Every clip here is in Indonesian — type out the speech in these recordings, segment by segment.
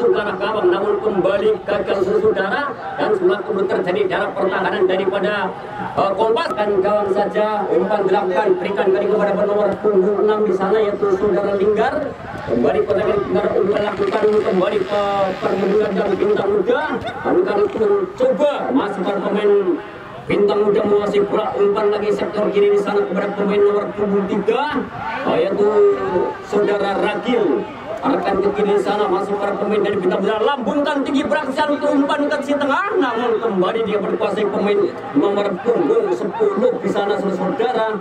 arah gawang. Namun kembali gagal saudara dan sudah kemudian terjadi darah pertahanan daripada uh, kompas. Dan gawang saja umpan dilakukan berikan kali kepada nomor punggung 6 di sana yaitu saudara Linggar. Kembali pada Linggar umpan lakukan kembali ke permainan dari bintang muda. Kali coba masuk para pemain Bintang muda menguasai bola umpan lagi sektor kiri di sana kepada pemain nomor punggung tiga yaitu saudara Ragil akan ke kiri sana masuk para pemain dari bintang muda lambungkan tinggi beraksian untuk umpan ke sisi tengah. Namun kembali dia berkuasai pemain nomor punggung 10 di sana saudara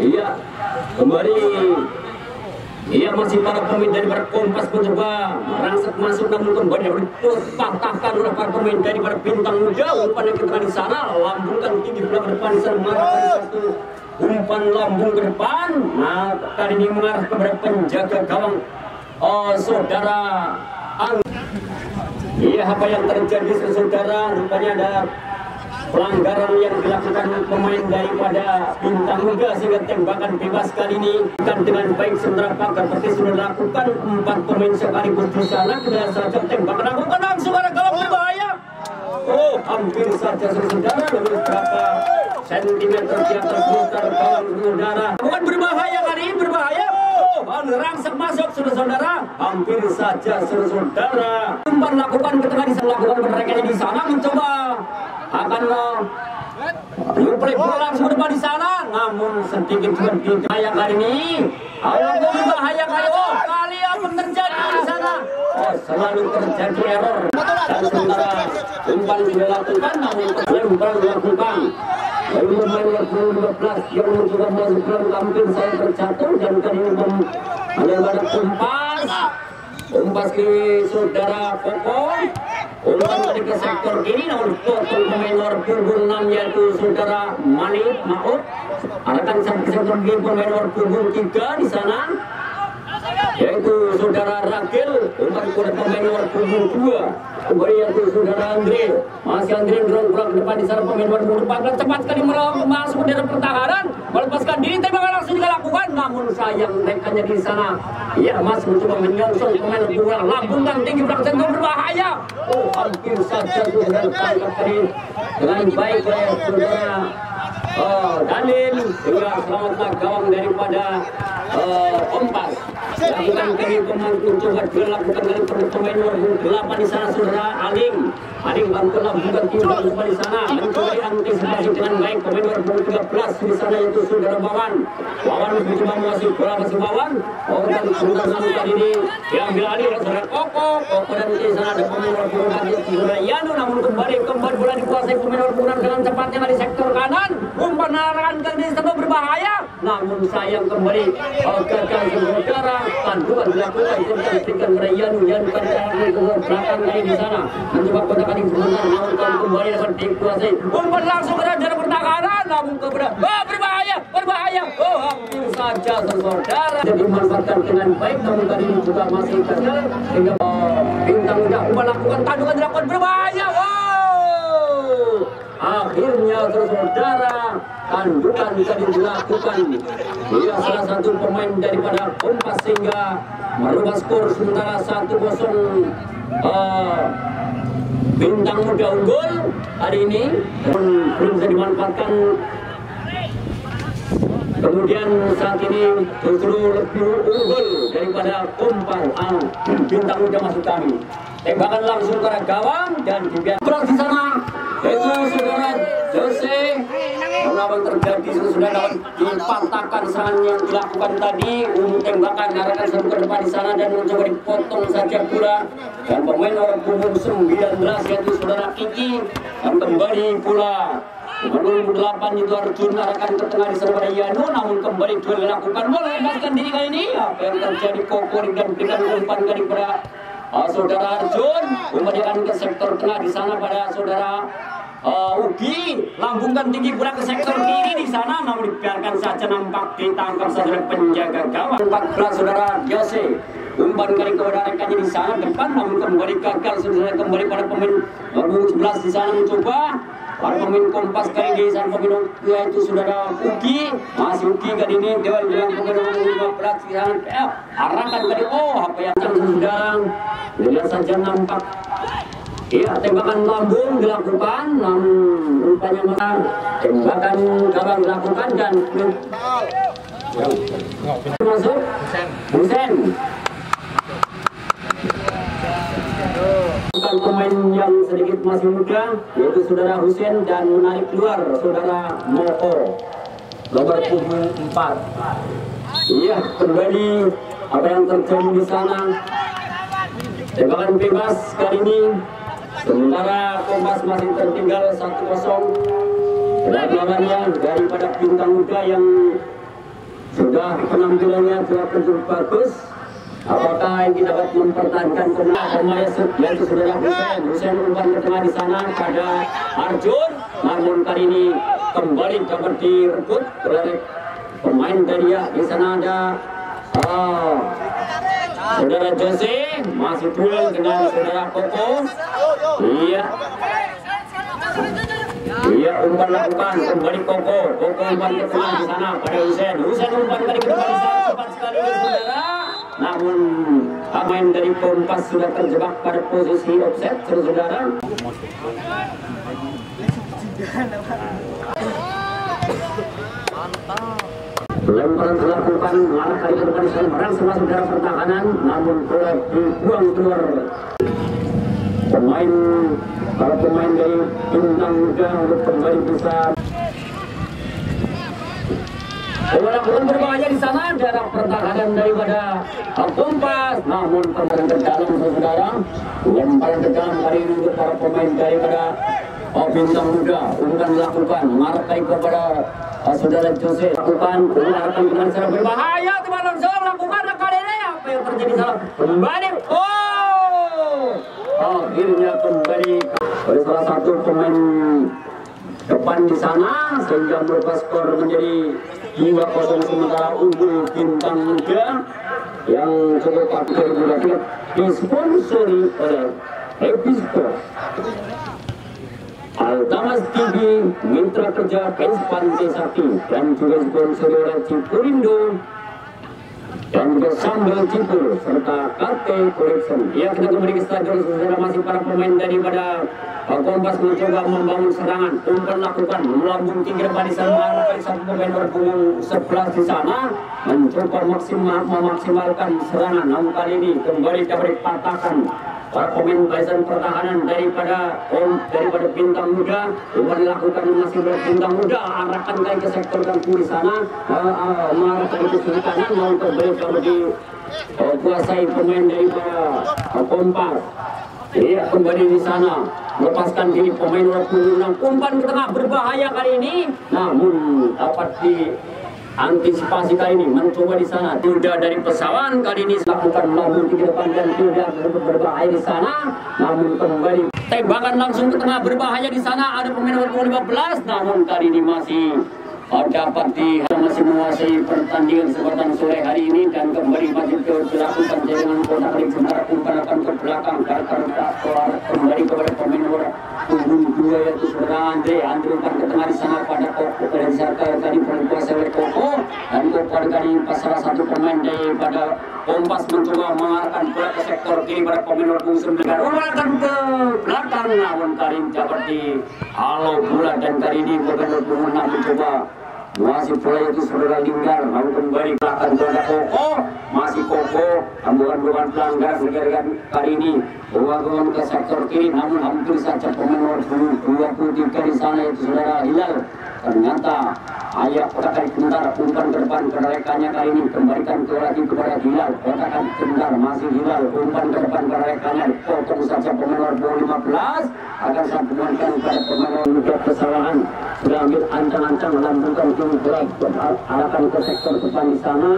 iya kembali. Ia masih para pemain dari Kompas mencoba merangsek masuk namun kembali dipatahkan oleh para pemain dari bintang muda. Umpan yang kita di sana lambungkan tinggi belakang depan di sana satu. Umpan lambung ke depan. Nah kali ini mengarah kepada penjaga gawang oh, saudara. Iya apa yang terjadi saudara? Rupanya ada pelanggaran yang dilakukan pemain daripada bintang muda sehingga tembakan bebas kali ini. Kan dengan baik sementara pagar seperti sudah dilakukan empat pemain sekaligus di sana. Kemudian saja tembakan lakukan langsung arah gawang berbahaya. Oh hampir saja saudara lebih berapa sentimeter di atas saudara bukan berbahaya kali ini berbahaya oh rangsek masuk saudara-saudara hampir saja saudara umpan lakukan ketika bisa lakukan mereka di sana mencoba akan Play bola langsung depan di sana, namun sedikit lebih bahaya kali ini. Allah berbahaya kali oh kali apa terjadi di sana? Oh selalu terjadi error dan sementara umpan dilakukan namun umpan dilakukan. Lalu pemain nomor 12 yang mencoba masuk dalam hampir saya terjatuh dan ada pada kumpas. Umpas ke saudara Koko Umpan tadi ke sektor kiri namun potong pemain nomor punggung 6 yaitu saudara Mani Maut Akan sampai sektor kiri pemain nomor punggung 3 di sana yaitu saudara Rakil kepada pemain nomor punggung 2 kembali yaitu saudara Andre. Masih Andre dorong ke depan di sana pemain nomor punggung 14 cepat sekali masuk ke dalam pertahanan. Melepaskan diri tembakan langsung dilakukan. Namun sayang nekannya di sana. Ia masih mencoba menyongsong pemain punggung lambungkan tinggi belakang centrum berbahaya. Oh hampir saja saudara tangkap tadi dengan baik oleh saudara Oh, Dalil hingga selamatkan gawang daripada uh, Kompas. Lakukan pemain coba dilakukan dari pemain nomor 8 di sana saudara Aling. Aling bantu lakukan tiga coba di sana mencoba diantisipasi dengan baik pemain nomor 13 di sana yaitu saudara Bawan. Bawan mencoba menguasai bola masih Bawan. Oh dan namun kali ini yang dialih oleh saudara Koko. Koko dan di sana ada pemain nomor 24 yaitu saudara Yano namun kembali kembali bola dikuasai pemain nomor 6 dengan cepatnya di sektor kanan umpan larangan kali ini sangat berbahaya namun sayang kembali oh, gagal saudara panduan dilakukan tentang berikan merayan yang pada ke belakang kali di sana mencoba kotak kali sebentar namun kan kembali dapat dikuasai umpan langsung ke jarak pertahanan namun kepada oh, berbahaya berbahaya oh hampir saja saudara dimanfaatkan dengan baik namun ini juga masih gagal sehingga uh, bintang muda melakukan tandukan dilakukan berbahaya. Wow! Akhirnya saudara tandukan tadi dilakukan. Ia salah satu pemain daripada Kompas sehingga merubah skor sementara 1-0 uh, bintang muda unggul hari ini belum bisa dimanfaatkan Kemudian saat ini justru lebih unggul daripada umpan ah, bintang muda masuk kami. Tembakan langsung ke arah gawang dan juga terus di sana. Itu saudara Jose. Mengapa terjadi sudah dapat dipatahkan serangan yang dilakukan tadi untuk tembakan. Arahkan satu ke depan di sana dan mencoba dipotong saja pula dan pemain orang punggung 19 yaitu saudara Kiki yang kembali pula Nomor 8 itu Arjun arahkan ke tengah di pada Yano namun kembali duel dilakukan. Melepaskan diri kali ini. Apa yang terjadi kokori dan berikan umpan daripada uh, saudara Arjun. Memberikan ke sektor tengah di sana pada saudara uh, Ugi. Lambungkan tinggi pula ke sektor kiri di sana. Namun dibiarkan saja nampak ditangkap saudara penjaga gawang. 14 saudara Yose umpan kali kepada rekannya di sana. Depan namun kembali gagal. Saudara kembali pada pemain nomor 11 di sana mencoba Para pemain kompas kali ini sang pemain yaitu saudara Uki masih Uki kali ini duel dengan pemain nomor 15 di sana eh, arahkan kali oh apa yang sedang lihat saja nampak. Iya, tembakan lambung dilakukan, namun rupanya maka tembakan gawang dilakukan dan masuk. Husen. Bukan pemain yang sedikit masih muda, yaitu saudara Husen dan menarik keluar saudara Moko nomor punggung 4. Iya, kembali apa yang terjadi di sana. Tembakan bebas kali ini Sementara Kompas masih tertinggal 1-0 Dan lawannya daripada bintang muda yang sudah penampilannya sudah cukup bagus Apakah ini dapat mempertahankan pemain yaitu saudara Hussein Hussein umpan tengah di sana pada Arjun namun kali ini kembali dapat direbut oleh pemain dari ya di sana ada uh, saudara Jose masih duel dengan saudara Koko Iya. Iya umpan lakukan kembali Koko. Koko umpan tengah di sana pada Husen. Husen umpan kali ke di sana cepat sekali. Namun pemain dari Kompas sudah terjebak pada posisi offset saudara. Lemparan dilakukan malah kali depan sana merangsang saudara pertahanan namun bola dibuang keluar pemain para pemain dari bintang muda untuk kembali bisa Walaupun berbahaya di sana dalam pertahanan daripada Kompas, namun kemarin ke dalam saudara, ke dalam kali ini untuk para pemain daripada oh, bintang muda untuk melakukan markai kepada uh, saudara Jose. Lakukan mengarahkan ke mana secara berbahaya. Teman-teman saya lakukan kali ini. Apa yang terjadi salah? Kembali. Oh! Akhirnya kembali oleh salah satu pemain depan di sana sehingga merubah skor menjadi 2-0 sementara unggul bintang muda yang cukup akhir berakhir disponsori oleh Episco Altamas TV, Mitra Kerja Penspanti Sakti dan juga disponsori oleh Cipurindo dan juga sambal serta KT Collection. Ya kita kembali ke stadion saudara masih para pemain daripada Kompas mencoba membangun serangan. Umpan lakukan melambung tinggi sana mengharapan satu pemain berpunggung 11 di sana mencoba maksimal memaksimalkan serangan. Namun kali ini kembali dapat dipatahkan para pemain barisan pertahanan daripada om daripada bintang muda dilakukan masih bintang muda arahkan kali ke sektor kampung di sana uh, uh, mengarahkan itu sudut kanan mau kembali kalau di uh, kuasai pemain daripada uh, kompas Iya kembali di sana lepaskan diri pemain nomor 26 umpan ke tengah berbahaya kali ini. Namun dapat di antisipasi kali ini mencoba di sana tidak dari pesawat kali ini. Lakukan namun di depan dan tidak berbahaya di sana namun kembali tembakan langsung ke tengah berbahaya di sana. Ada pemain nomor 15 namun kali ini masih dapat di masih menguasai pertandingan kesempatan sore hari ini dan kembali masih dilakukan jaringan kota kali sementara umpan akan ke belakang. Karena keluar kembali kepada pemain nomor punggung dua yaitu saudara Andre. Andre umpan ke tengah di sana pada Koko dan Zaka tadi berkuasa oleh Koko. Dan Koko kali pas salah satu pemain daripada Kompas mencoba mengarahkan bola ke sektor kiri pada pemain nomor punggung sembilan. Umpan ke belakang namun kali dapat di halo bola dan kali ini pemain nomor punggung enam mencoba masih pula itu saudara Linggar lalu kembali belakang kepada Koko masih Koko bukan pelanggar negara kali ini bukan ke sektor kiri namun hampir saja pemain nomor 23 di sana itu saudara Hilal ternyata ayah kotakan sebentar umpan ke depan ke rekannya kali ini kembalikan ke lagi kepada Hilal. Kotakan sebentar masih Hilal umpan ke depan ke rekannya potong saja pemain nomor 15 akan saya kembalikan kepada pemain nomor kesalahan. Sudah ambil ancang-ancang lambungkan tim berat arahkan ke sektor depan di sana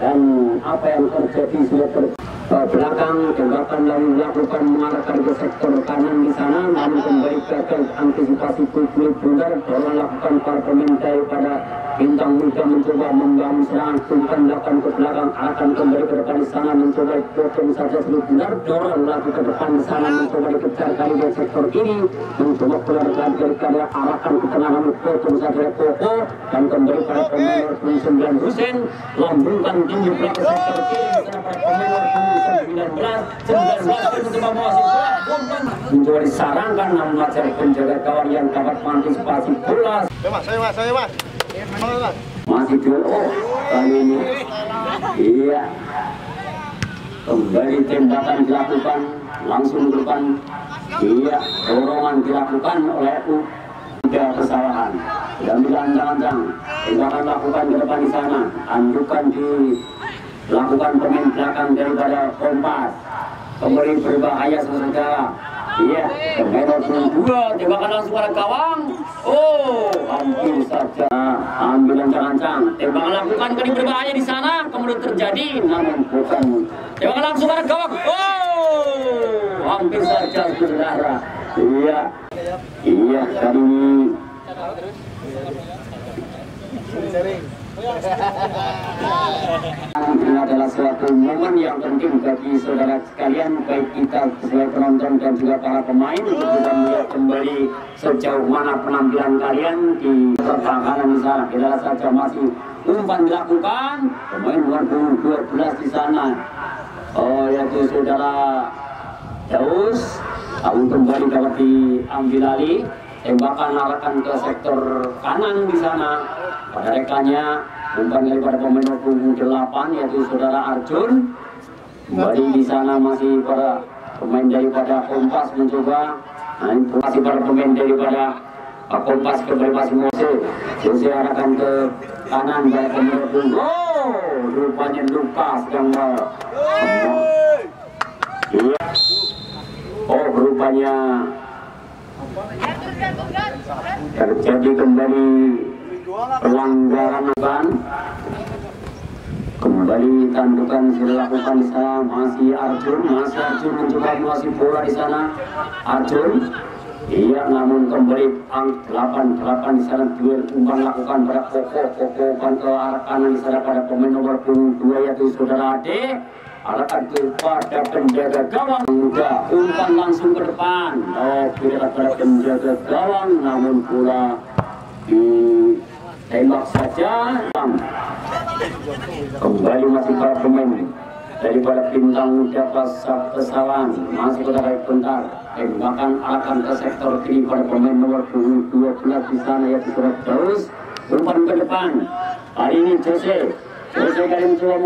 dan apa yang terjadi sudah ter uh, belakang tembakan lalu dilakukan mengarahkan ke sektor kanan di sana namun kembali gagal antisipasi kulit bundar baru lakukan para pemain daripada bintang muda mencoba membangun serangan umpan lakukan ke belakang akan kembali ke depan sana mencoba potong saja kulit bundar dorong lagi ke depan sana mencoba dikejar kali dari sektor kiri mencoba keluar dari karya arahkan ke tengah namun potong saja Koko dan kembali pada pemain nomor 9 Husen lambungkan tinggi ke sektor kiri pada pemain nomor 19 19 mencoba masih mencoba disarankan namun mencari penjaga kawan yang dapat mengantisipasi bola masih duel oh kali ini. Iya. Kembali tembakan dilakukan langsung ke depan iya dorongan dilakukan oleh U. Tidak kesalahan. Dan bilang-bilang tembakan lakukan ke depan di sana. Anjukan dilakukan pemain belakang daripada kompas. Kembali berbahaya saudara iya nomor dua tembakan langsung pada gawang oh hampir saja. Ambil ancang-ancang tembakan lakukan kali berbahaya di sana kemudian terjadi namun bukan. Tembakan langsung pada gawang oh hampir saja saudara iya iya kali ini ini adalah suatu momen yang penting bagi saudara sekalian baik kita sebagai penonton dan juga para pemain untuk bisa melihat kembali sejauh mana penampilan kalian di pertahanan di sana. Kita saja masih umpan dilakukan. Pemain nomor 12 di sana. Oh yaitu saudara Daus. Tahun kembali dapat diambil alih tembakan arahkan ke sektor kanan di sana. Pada rekannya umpan daripada pemain nomor punggung 8 yaitu saudara Arjun. Kembali di sana masih para pemain daripada Kompas mencoba. Nah, masih para pemain daripada Kompas kembali masih Mose. Mose arahkan ke kanan pada pemain punggung oh rupanya uh, iya oh rupanya terjadi kembali pelanggaran. Ban kembali tandukan dilakukan di sana masih Arjun masih Arjun mencoba masih bola di sana. Arjun iya namun kembali ang 8 8 di sana. Duel umpan lakukan pada Koko Koko umpan ke arah kanan di sana pada pemain nomor 2 yaitu saudara Ade arahkan kepada penjaga gawang. Muda umpan langsung ke depan. Oh tidak pada penjaga gawang namun pula ditembak saja. Kembali masih para pemain. Daripada bintang muda pasar kesalahan masih pada baik bentar. Tembakan akan ke sektor kiri pada pemain nomor 12 di sana yaitu sudah terus umpan ke depan. Hari ini Jose Jose. Kali mencoba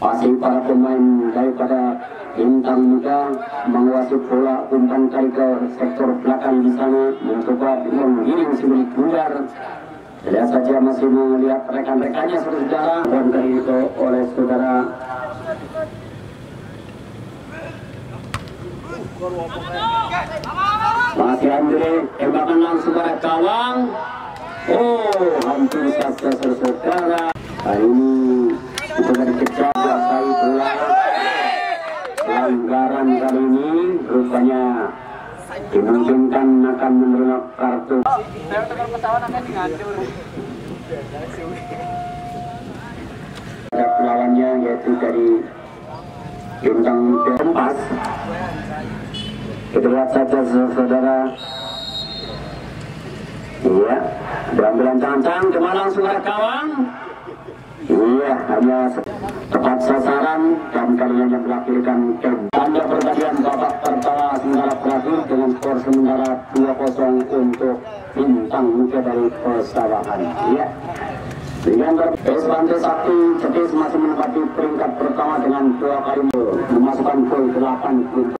masih para pemain daripada bintang muda menguasai bola umpan kali ke sektor belakang di sana. Mencoba menggiring si bular Lihat saja masih melihat rekan-rekannya saudara. Dan itu oleh saudara masih Andre tembakan langsung pada gawang oh hampir saja saudara. Kali ini kita dikejar kali bola pelanggaran kali ini. Dimungkinkan akan menerima kartu. Ada pelawannya yaitu dari bintang Dempas kita lihat saja saudara. Iya berambil lancang cuma langsung ada kawang. Iya hanya tepat sasaran dan kalian yang melahirkan tanda pertandingan babak pertama sementara berakhir dengan skor sementara 2-0 untuk bintang muda dari persawahan. Iya. Dengan PS Bantu Sakti Cetis masih menempati peringkat pertama dengan dua kali memasukkan gol 8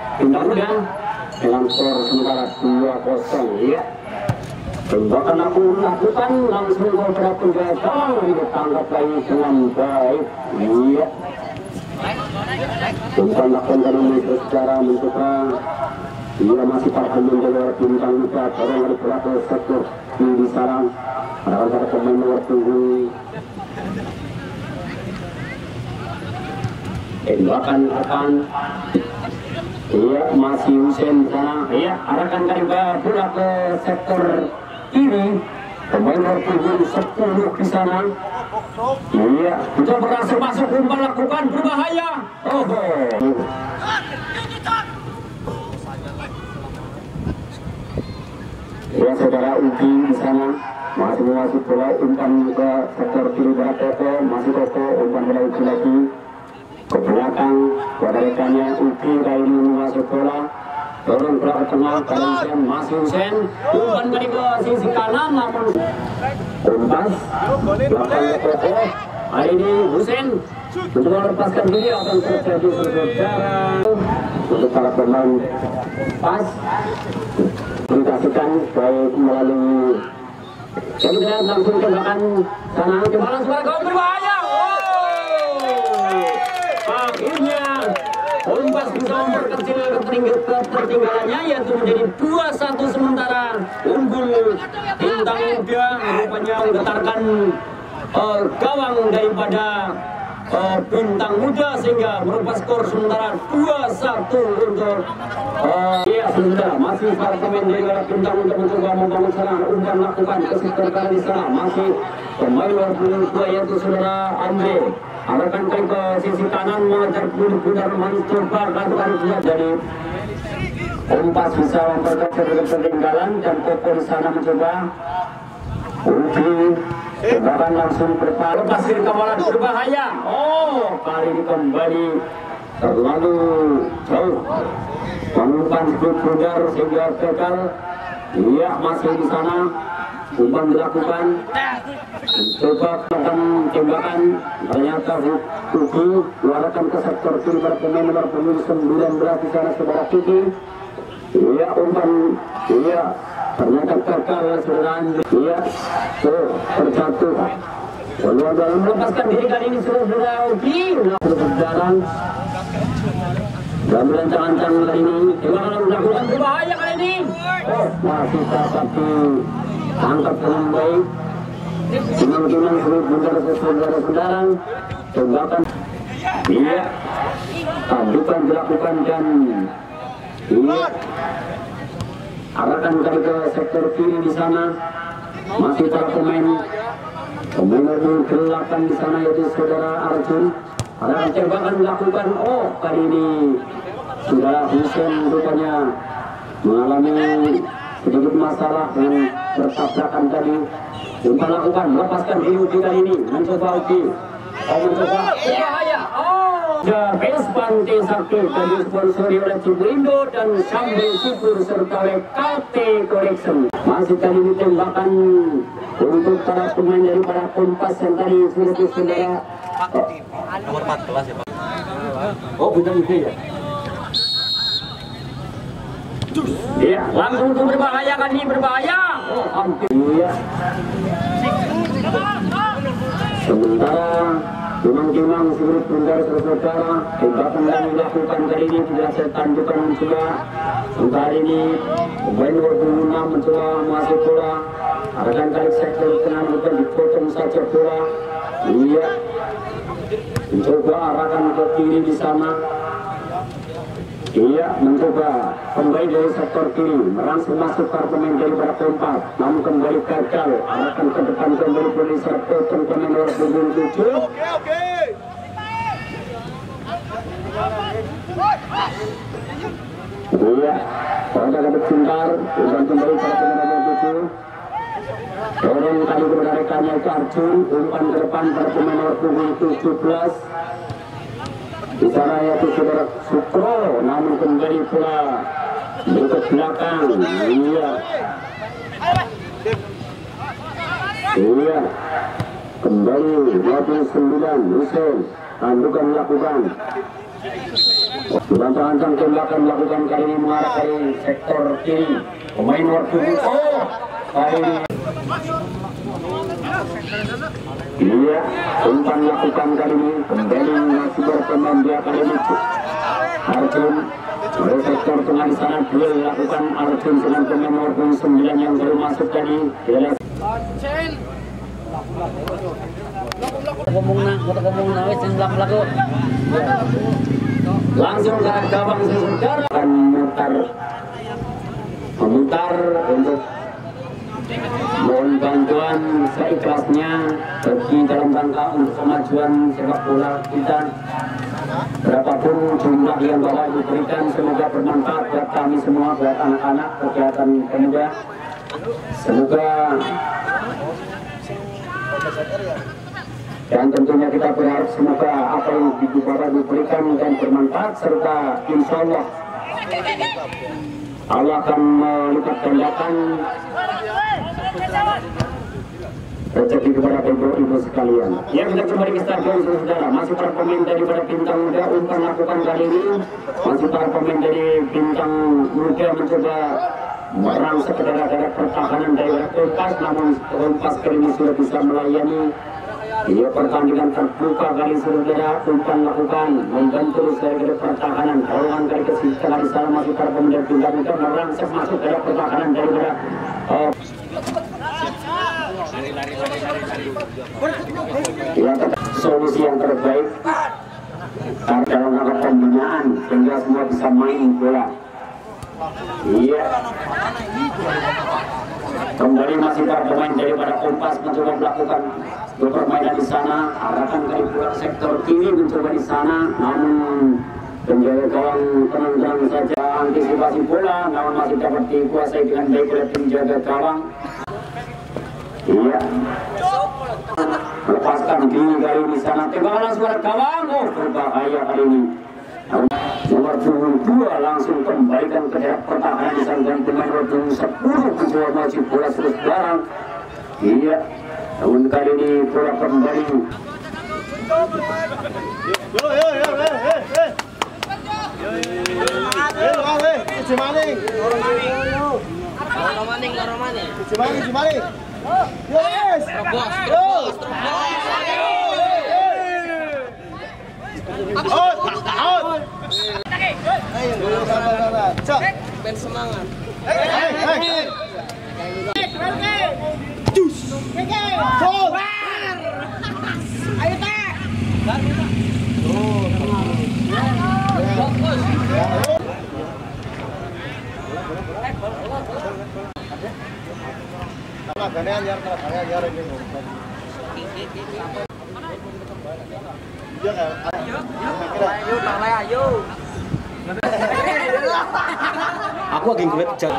muda dengan skor sementara 2-0 ya. Tembakan aku lakukan langsung kepada penjaga ditangkap lagi dengan baik. Iya. Bukan lakukan kali secara mencoba ia masih pada menjaga bintang muda dorong dari pelaku sektor di sarang ada para pemain nomor tunggu tembakan akan Iya masih Husen sana Iya arahkan kali bola ke sektor kiri. Pemain punggung 10 di sana. Iya kita berhasil masuk umpan lakukan berbahaya. Oh Ya saudara Uki di sana. Masih masuk bola umpan ke sektor kiri barat Koko masih Koko umpan bola Uki lagi ke belakang Uki kali ini masuk bola bola ke tengah pada Husen masih Husen umpan kali ke sisi kanan namun umpas belakang Koko hari ini Husen untuk melepaskan diri akan terjadi saudara untuk para pemain pas dikasihkan baik melalui kemudian langsung tembakan sana suara kawan berbahaya! Akhirnya Olimpas bisa memperkecil ketertinggalannya yaitu menjadi 2-1 sementara unggul bintang muda rupanya menggetarkan uh, gawang daripada uh, bintang muda sehingga merubah skor sementara 2-1 untuk uh, ya sementara. Masih para pemain dari bintang untuk mencoba membangun serangan umpan lakukan kesetaraan di sana. Masih pemain luar dua yaitu saudara Andre arahkan kali ke sisi kanan mengejar putar mencoba lakukan dia jadi Umpas bisa memperkecil ketertinggalan dan Koko di sana mencoba Uki Tembakan langsung berpalu pasir kawalan berbahaya. Oh, kali ini kembali terlalu jauh. Umpan sedikit bundar sehingga gagal. Iya masih di sana. Umpan dilakukan. Coba akan tembakan. Ternyata Uki luarkan ke sektor kiri pada pemain nomor punggung 19 di sana saudara Kiki. Iya umpan. Iya ternyata gagal serangan dia tuh terjatuh lalu dalam melepaskan diri kali ini sudah sudah Uki sudah berjalan dan melencang-lencang kali ini gimana melakukan berbahaya kali ini oh masih satu tangkap dengan baik sulit bundar saudara-saudara tembakan iya adukan dilakukan dan iya arahkan kali ke sektor kiri di sana masih para pemain pemain delapan di sana yaitu saudara Arjun. Arahkan tembakan dilakukan oh kali ini saudara Husen rupanya mengalami sedikit masalah dengan bertabrakan tadi Jumpa lakukan melepaskan Uki kali ini mencoba Uki oh mencoba bahaya oh The Best Pantai Sakti dan disponsori oleh Cibrindo dan Sambil Syukur serta oleh KT Collection. Masih kali ini tembakan untuk para pemain dari para kompas yang tadi sudah saudara Nomor 14 ya Pak. Oh, bintang gede ya? Iya, langsung berbahaya kan ini berbahaya. Iya. Sementara Timang-timang seluruh saudara saudara tembakan yang dilakukan kali ini tidak saya tunjukkan mencoba untuk ini pemain 26 mencoba masuk bola akan kali sektor tengah bukan dipotong saja bola iya. Mencoba arahkan ke kiri di sana Iya mencoba. Kembali dari sektor kiri merangsek masuk para pemain dari para kompak namun kembali gagal. Arahkan ke depan kembali dari sektor pemain nomor punggung tujuh. Iya. Pada dapat pintar dan kembali para pemain nomor tujuh. Dorong kali kepada rekannya itu Arjun umpan ke depan para pemain nomor punggung 17 di sana yaitu saudara Sukro namun kembali pula berikut belakang. Iya. Iya. Kembali 29 Hussein Andukan melakukan. Bantang-bantang tembakan melakukan kali ini mengarah dari sektor kiri. Pemain nomor 7 oh kali ini Iya, umpan lakukan kali ini kembali masih dia kali ini. Arjun sektor tengah di sana dia lakukan Arjun dengan pemain nomor 9 yang baru masuk tadi. Dia ngomong na, kata ngomong na, wes yang belak belak langsung ke gawang akan memutar memutar untuk mohon bantuan seikhlasnya bagi dalam rangka untuk kemajuan sepak bola kita. Berapapun jumlah yang bapak diberikan semoga bermanfaat buat kami semua buat anak-anak kegiatan pemuda. Semoga dan tentunya kita berharap semoga apa yang ibu bapak diberikan dan bermanfaat serta insya Allah. Allah akan melipat gandakan rezeki kepada ibu-ibu sekalian. Ya kita kembali ke stadion saudara. Masih para pemain daripada bintang muda umpan lakukan kali ini. Masih para pemain dari bintang muda mencoba merangsek ke daerah-daerah pertahanan dari Kompas, namun Kompas kali ini sudah bisa melayani Iya pertandingan terbuka kali saudara umpan lakukan membantu dari pertahanan terowongan kali ke sisi tengah di sana masih para pemain bintang muda merangsek masuk daerah pertahanan daripada uh, solusi yang terbaik dalam rangka pembinaan sehingga semua bisa main bola. Iya. Kembali masih para pemain daripada Kompas mencoba melakukan permainan di sana arahkan dari sektor kiri mencoba di sana namun penjaga gawang penendang saja antisipasi bola namun masih dapat dikuasai dengan baik oleh penjaga gawang Iya. Lepaskan diri kali di sana. Tembakan suara gawang. Oh, berbahaya kali ini. Nomor punggung dua langsung kembalikan ke daerah pertahanan di sana dan pemain nomor punggung sepuluh mencoba maju bola terus barang. Iya. Namun kali ini bola kembali. Yo, yo, yo, eh, eh, eh. Eh, lo hace, si Yes. Terobos, Yo. terobos, Out, out. Ayo, sabar, sabar. Cok. Ben semangat. Hey, hey. Aku lagi ngeliat jam.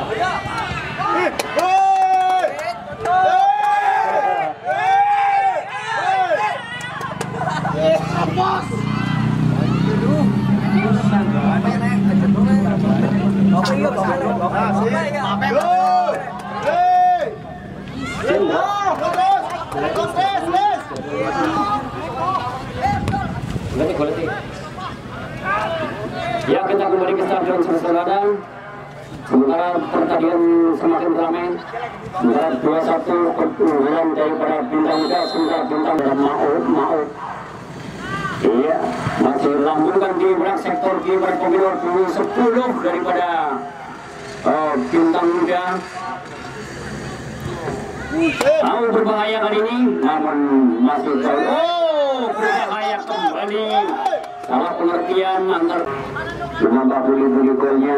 Oh iya, bapak, bapak, bapak, bapak, Ya kita kembali ke stadion saudara. Sementara pertandingan semakin ramai. Sementara dua satu keunggulan daripada bintang muda sementara bintang dan mau mau. Iya, masih lambungkan di belakang sektor di belakang pemilu 10 daripada uh, bintang muda Tahu berbahaya kali ini, namun masih tahu. Oh, berbahaya kembali. Salah pengertian antar menambah buli-buli golnya.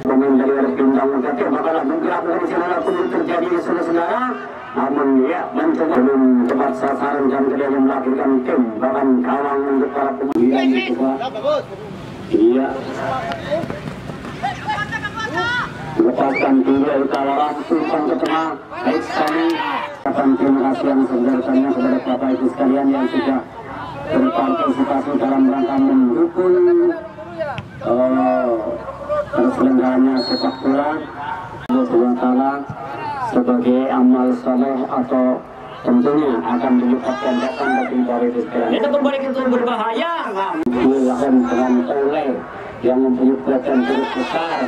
Pemain dari arah bintang muda terbakarlah menggerakkan di sana pun terjadi saudara-saudara. Namun ya mencoba belum tepat sasaran dan kemudian melakukan tembakan gawang untuk para pemain. Iya, lepaskan tinggi utara langsungkan ke tengah baik sekali akan terima kasih yang sebenarnya kepada Bapak Ibu sekalian yang sudah berpartisipasi dalam rangka mendukung uh, terselenggaranya sepak bola Allah sebagai amal soleh atau tentunya akan dilipat gandakan bagi Bapak Ibu sekalian. Itu kembali ke berbahaya. Dilakukan dengan oleh yang mempunyai perhatian besar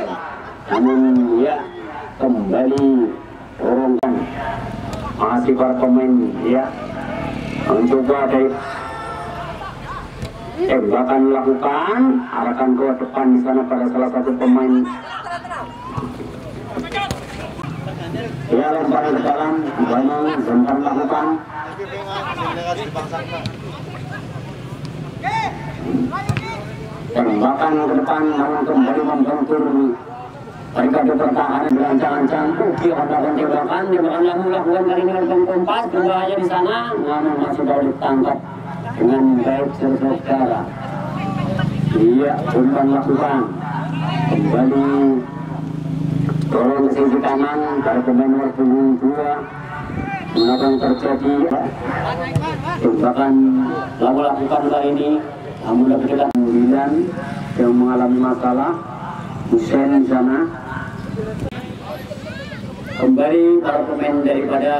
ya kembali turunkan. Masih pemain ya. Mencoba dari tembakan lakukan arahkan ke depan di sana pada salah satu pemain. Ya lemparan ke dalam banyak bentar lakukan. Tembakan ke depan namun kembali membentur mereka pertahanan berancang-ancang Uki melakukan tembakan tembakan yang melakukan ini oleh kompas berbahaya di sana namun masih baru ditangkap dengan baik saudara iya umpan lakukan kembali turun ke sisi kanan dari pemain nomor punggung dua melakukan terjadi tembakan lalu lakukan kali ini namun lebih dekat sembilan yang mengalami masalah Hussein di sana kembali para pemain daripada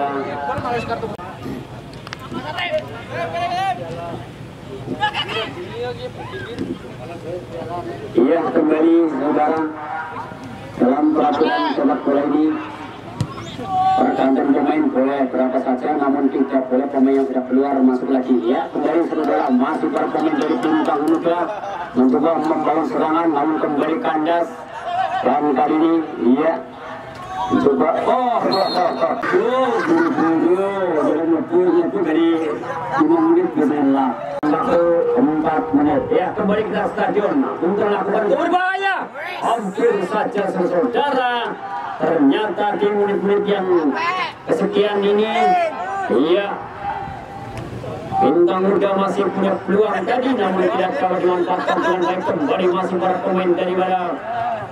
Iya kembali saudara. Dalam peraturan sepak bola ini pergantian pemain boleh berapa saja namun tidak boleh pemain yang sudah keluar masuk lagi. Ya kembali saudara masih para pemain dari bintang muda mencoba membangun serangan namun kembali kandas dan kali ini iya. Coba. Oh buru-buru dari nyepu dari 5 menit bermain lah. Waktu 4 menit ya. Kembali ke stadion. Untuk melakukan berbahaya. Hampir saja saudara ternyata di menit-menit yang kesekian ini iya. Bintang muda masih punya peluang. Tadi namun tidak dapat dimanfaatkan dengan baik. Kembali masih para pemain daripada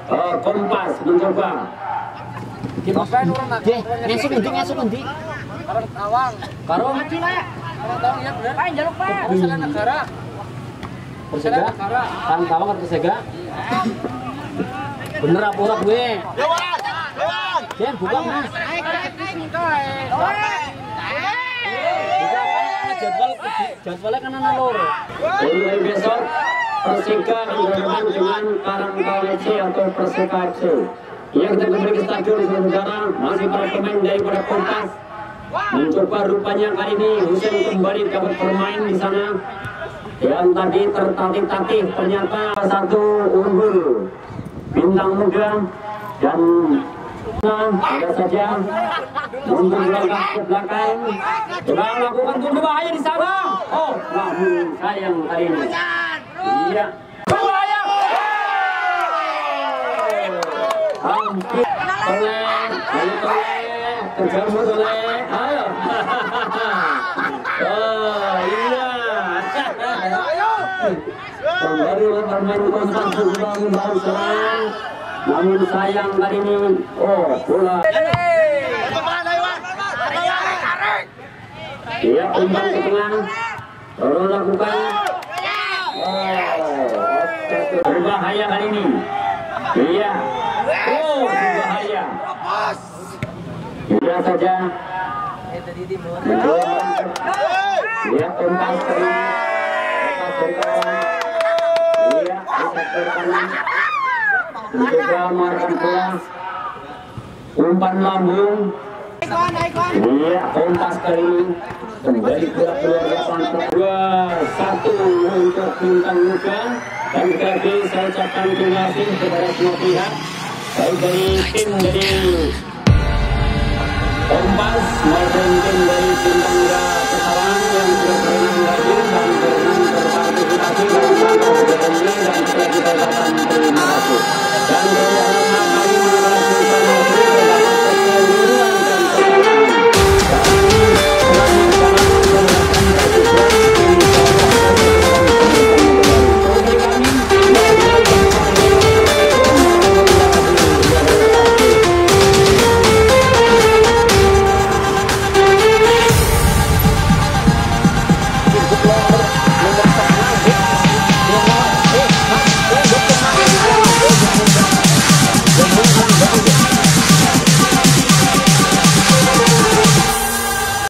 uh, Kompas mencoba Ngesuk endi ngesuk endi? Awang. Karo Maju lah. Kalau tahu ya benar. Pak jaluk Pak. Persela negara. Persega. Kang Tawang karo Persega. Bener apa ora gue? Lewat. Lewat. Jen buka Mas. Naik naik naik kowe. Buka kan jadwal jadwalnya kan ana loro. mulai besok Persika berhadapan dengan Karangtol FC atau Persika FC yang kita kembali ke stadion saudara masih para pemain daripada Kompas. Mencoba rupanya kali ini Husen kembali dapat bermain di sana. Yang tadi tertatih-tatih ternyata satu unggul. Bintang muda dan ada saja. Mundur langkah ke belakang. Coba lakukan gol berbahaya di sana. Oh namun sayang kali ini iya oh iya serang namun sayang kali ini oh bola dia umpan ke tengah lakukan oh berbahaya kali ini. Iya. Oh berbahaya. Dia saja kawan iya umpan lambung Iya, kompas kali kembali ke keluarga pantai dua satu untuk bintang muda. Dan kaki saya ucapkan terima kasih kepada semua pihak. Baik dari tim dari kompas maupun tim dari bintang muda pesawat yang sudah berenang hadir dan berenang berpartisipasi sejarah ini dan kita kita terima kasih. Dan